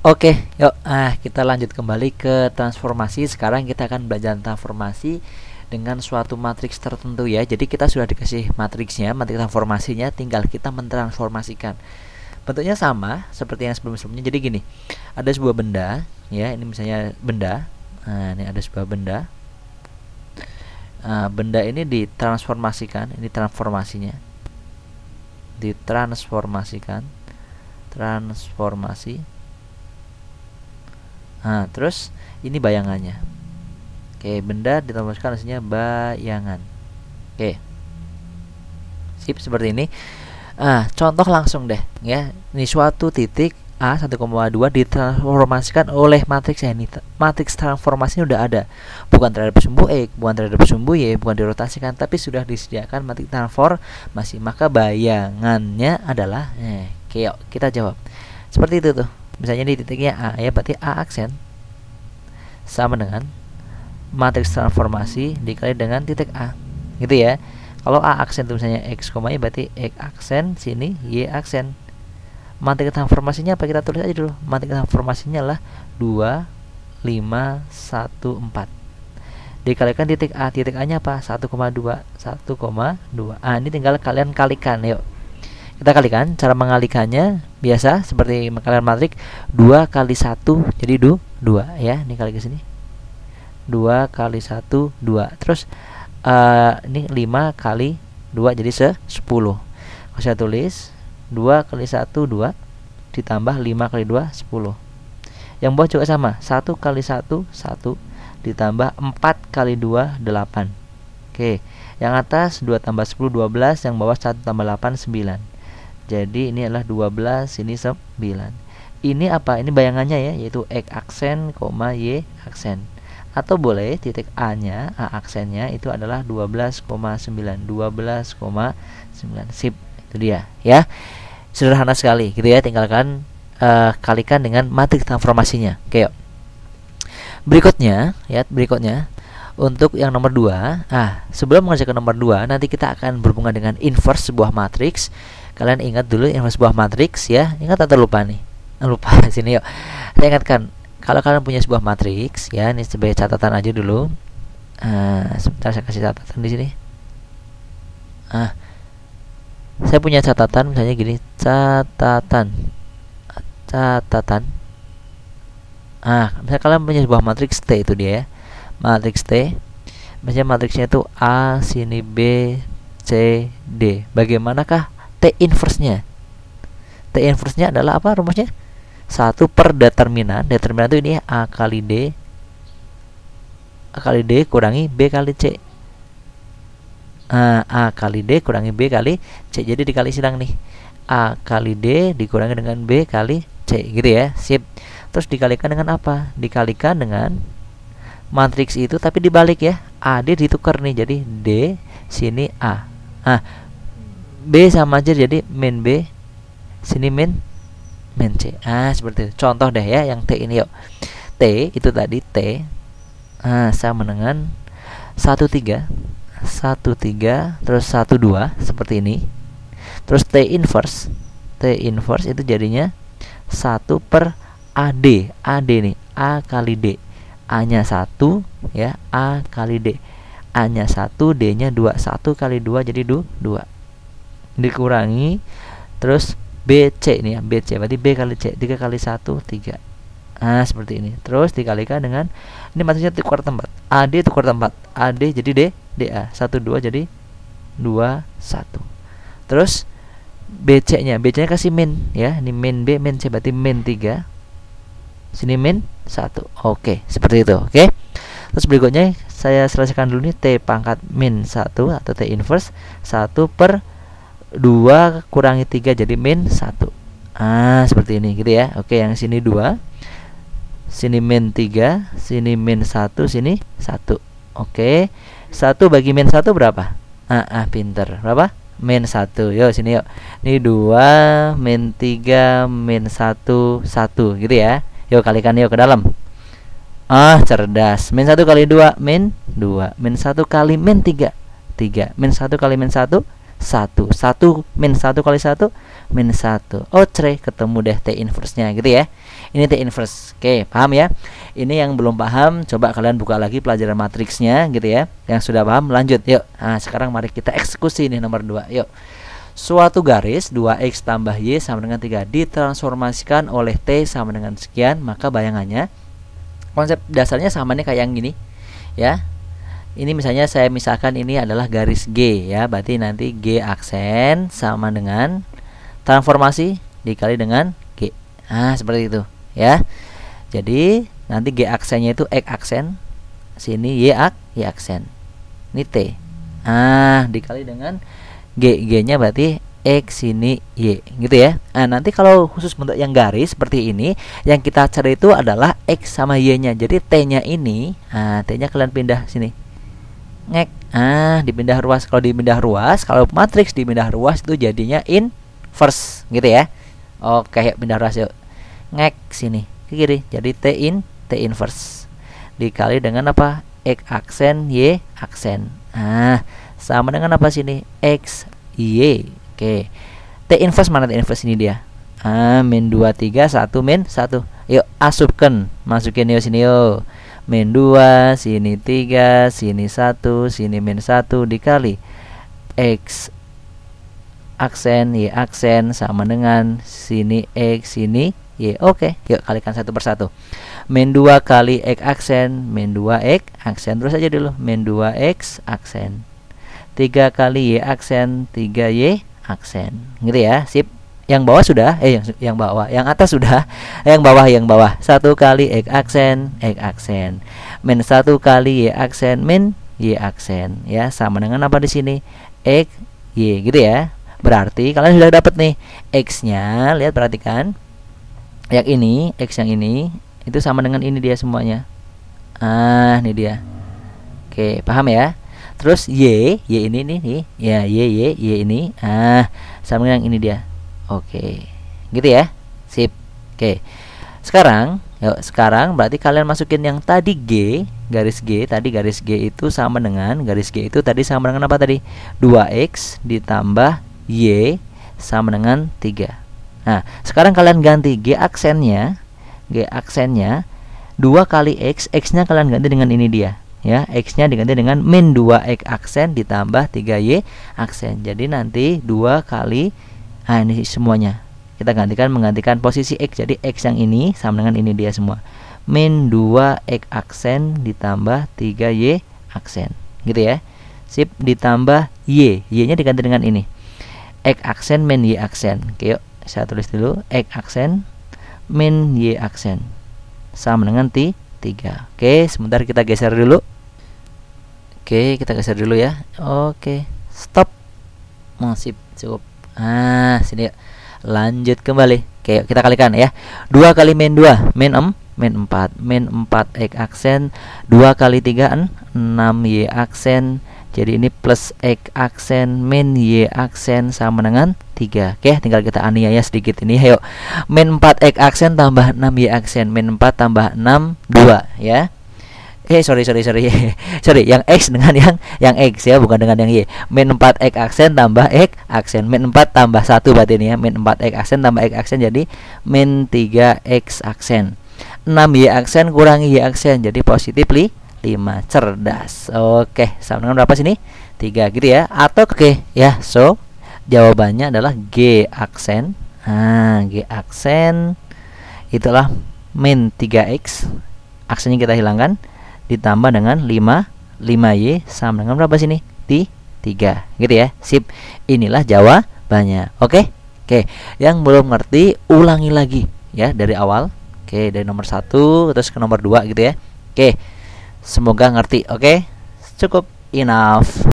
Oke, yuk ah kita lanjut kembali ke transformasi. Sekarang kita akan belajar transformasi dengan suatu matriks tertentu ya. Jadi kita sudah dikasih matriksnya, matriks transformasinya, tinggal kita mentransformasikan. Bentuknya sama seperti yang sebelum-sebelumnya. Jadi gini, ada sebuah benda, ya. Ini misalnya benda. Nah, ini ada sebuah benda. Nah, benda ini ditransformasikan. Ini transformasinya. Ditransformasikan. Transformasi Nah, terus ini bayangannya. Oke, benda ditambahkan hasilnya bayangan. Oke. Sip seperti ini. Ah, contoh langsung deh ya. Ini suatu titik A 1,2 ditransformasikan oleh matriks ini. Matriks transformasinya udah ada. Bukan terhadap sumbu X, bukan terhadap sumbu Y, bukan dirotasikan, tapi sudah disediakan matriks transformasi. Maka bayangannya adalah eh, yuk, kita jawab. Seperti itu tuh misalnya di titiknya A ya berarti A aksen. Sama dengan matriks transformasi dikali dengan titik A. Gitu ya. Kalau A aksen itu misalnya X, Y berarti X aksen sini Y aksen. Matriks transformasinya apa? Kita tulis aja dulu. Matriks transformasinya adalah 2 5 1 4 dikalikan titik A. Titik A nya apa 1,2 1,2 ah ini tinggal kalian kalikan. Yuk kita kalikan cara mengalikannya. Biasa seperti kalian matrik 2 kali 1 jadi du 2 ya. Ini kali ke sini. 2 kali 1 2 terus uh, ini 5 kali 2 jadi se 10 kalau saya tulis 2 kali 1 2 ditambah 5 kali 2 10 yang bawah juga sama. 1 kali 1 1 ditambah 4 kali 2 8 oke. Yang atas 2 tambah 10 12 yang bawah 1 tambah 8 9 jadi ini adalah 12, ini 9. Ini apa? Ini bayangannya ya, yaitu X aksen, koma Y aksen. Atau boleh titik A-nya, A aksennya itu adalah 12,9. 12,9. Sip. Itu dia, ya. Sederhana sekali gitu ya, tinggalkan uh, kalikan dengan matriks transformasinya. Oke, yuk. Berikutnya, ya, berikutnya untuk yang nomor 2. Ah, sebelum mengerjakan nomor 2, nanti kita akan berhubungan dengan inverse sebuah matriks kalian ingat dulu yang sebuah matriks ya? Ingat atau lupa nih? Lupa sini yuk. Saya ingatkan kalau kalian punya sebuah matriks ya ini sebagai catatan aja dulu. Uh, sebentar saya kasih catatan di sini. Ah saya punya catatan misalnya gini catatan. Catatan. Ah misalnya kalian punya sebuah matriks T itu dia ya matriks T. Misalnya matriksnya itu A sini B C D. Bagaimanakah T inverse-nya. T inverse-nya adalah apa rumusnya? 1 per determinan. Determinan itu ini A kali D A kali D kurangi B kali C. A, A kali D kurangi B kali C. Jadi dikali silang nih. A kali D dikurangi dengan B kali C gitu ya. Sip. Terus dikalikan dengan apa? Dikalikan dengan matriks itu tapi dibalik ya. AD ditukar nih jadi D sini A. Ah, B sama aja jadi min B sini min min C. Ah seperti itu. Contoh deh ya yang T ini yuk. T itu tadi T. Ah sama dengan 1 3 1 3 terus 1 2 seperti ini. Terus T inverse. T inverse itu jadinya 1 per AD AD nih A kali D. A nya 1 ya A kali D. A nya 1 D nya 2 1 kali 2 jadi 2 2 dikurangi. Terus BC ini ya BC berarti B kali C 3 kali 1 3 Nah seperti ini. Terus dikalikan dengan Ini maksudnya tukar tempat. AD tukar tempat. AD jadi D DA 1 2 jadi 2 1 Terus BC nya. BC nya kasih min ya. Ini min B min C. Berarti min 3 Sini min 1 Oke seperti itu. Oke. Terus berikutnya saya selesaikan dulu nih T pangkat min 1 atau T inverse 1 per 2 kurangi 3 jadi min 1 Ah seperti ini gitu ya. Oke yang sini 2 Sini min 3 Sini min 1 Sini 1 Oke 1 bagi min 1 berapa? Ah, ah pinter. Berapa? Min 1 Yuk sini yuk Ini 2 Min 3 Min 1 1 gitu ya. Yuk kalikan yuk ke dalam. Ah cerdas. Min 1 kali 2 Min 2 Min 1 kali min 3 3 Min 1 kali min 1 1 1 min 1 kali 1 min 1 oh cre ketemu deh T inverse nya gitu ya. Ini T inverse. Oke paham ya? Ini yang belum paham coba kalian buka lagi pelajaran matriksnya gitu ya. Yang sudah paham lanjut yuk. Nah sekarang mari kita eksekusi nih nomor 2 yuk. Suatu garis 2x tambah y sama dengan 3 ditransformasikan oleh t sama dengan sekian maka bayangannya konsep dasarnya sama nih kayak yang gini ya ini misalnya saya misalkan ini adalah garis G ya berarti nanti G aksen sama dengan transformasi dikali dengan G. Nah seperti itu ya. Jadi nanti G aksennya itu X aksen sini Y ak Y aksen. Ini T. Ah dikali dengan G G nya berarti X sini Y gitu ya. Nah nanti kalau khusus bentuk yang garis seperti ini Yang kita cari itu adalah X sama Y nya Jadi T nya ini Nah T nya kalian pindah sini Ngek. Ah dipindah ruas. Kalau dipindah ruas Kalau matriks dipindah ruas itu jadinya inverse gitu ya. Oke yuk pindah ruas yuk. Ngek sini. Ke kiri. Jadi T in T inverse. Dikali dengan apa? X aksen Y aksen. Nah sama dengan apa sini? X Y. Oke. T inverse mana T inverse ini dia? Ah, min 2 3 1 min 1. Yuk asupkan. Masukin yuk sini yuk. Min 2, sini 3, sini 1, sini min 1 dikali X aksen Y aksen sama dengan sini X sini Y. Oke, yuk kalikan satu persatu. Min 2 kali X aksen, min 2 X aksen terus aja dulu. Min 2 X aksen. 3 kali Y aksen, 3 Y aksen gitu ya sip yang bawah sudah eh yang yang bawah yang atas sudah. Yang bawah yang bawah. Satu kali x aksen x aksen. Min satu kali y aksen min y aksen ya. Sama dengan apa di sini? X y gitu ya. Berarti kalian sudah dapat nih x nya lihat perhatikan. Yang ini x yang ini itu sama dengan ini dia semuanya. Ah ini dia. Oke paham ya? Terus Y, Y ini nih, nih. Ya, Y, Y, Y ini. Ah, sama dengan ini dia. Oke. Gitu ya. Sip. Oke. Sekarang, yuk sekarang berarti kalian masukin yang tadi G, garis G, tadi garis G itu sama dengan garis G itu tadi sama dengan apa tadi? 2X ditambah Y sama dengan 3. Nah, sekarang kalian ganti G aksennya, G aksennya 2 kali X, X-nya kalian ganti dengan ini dia ya X-nya diganti dengan min 2X aksen ditambah 3Y aksen jadi nanti dua kali nah ini semuanya. Kita gantikan menggantikan posisi X. Jadi X yang ini sama dengan ini dia semua. Min 2X aksen ditambah 3Y aksen. Gitu ya. Sip ditambah Y. Y nya diganti dengan ini. X aksen min Y aksen. Oke yuk. Saya tulis dulu. X aksen min Y aksen. Sama dengan T 3 Oke sebentar kita geser dulu. Oke kita geser dulu ya. Oke stop. Masih cukup Ah sini. Lanjut kembali. Oke kita kalikan ya. 2 kali min 2 Min 6 Min 4 Min 4 X aksen. 2 kali 3 6 Y aksen. Jadi ini plus X aksen min Y aksen sama dengan 3 Oke tinggal kita aniaya sedikit ini. Ayo. Min 4 X aksen tambah 6 Y aksen. Min 4 tambah 6 2 ya Eh sorry sorry sorry. Sorry yang x dengan yang yang x ya bukan dengan yang y. Min 4 x aksen tambah x aksen. Min 4 tambah 1 berarti ini ya. Min 4 x aksen tambah x aksen jadi min 3 x aksen. 6 y aksen kurangi y aksen jadi positifly 5 cerdas. Oke sama dengan berapa sini? 3 gitu ya. Atau oke okay, ya. So jawabannya adalah g aksen. Nah g aksen. Itulah min 3x aksennya kita hilangkan ditambah dengan 5 5y sama dengan berapa sini? T 3 gitu ya. Sip. Inilah jawabannya. Oke? Oke, yang belum ngerti ulangi lagi ya dari awal. Oke, dari nomor 1 terus ke nomor 2 gitu ya. Oke. Semoga ngerti. Oke. Cukup enough.